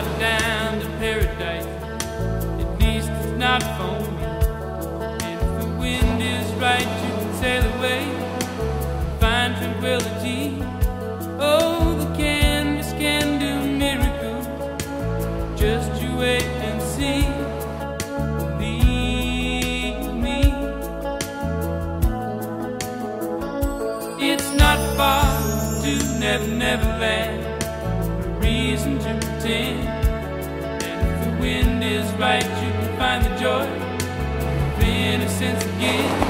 drive down to paradise. At least it's not for me. If the wind is right, you can sail away. Find tranquility. Oh, the canvas can do miracles. Just you wait and see. Believe me. It's not far to never, never land reason to pretend you can find the joy of innocence again.